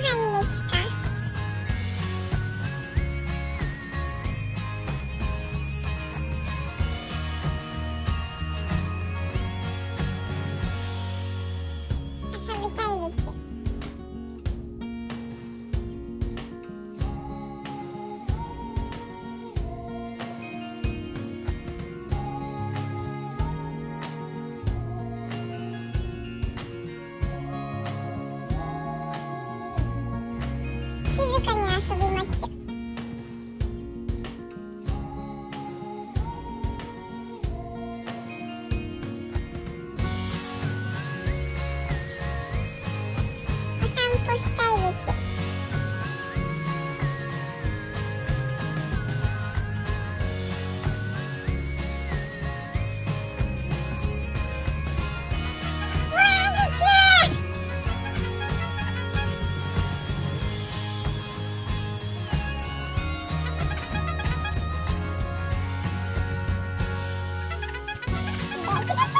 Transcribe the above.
kocham mnie. Человека не особый мотив. tickets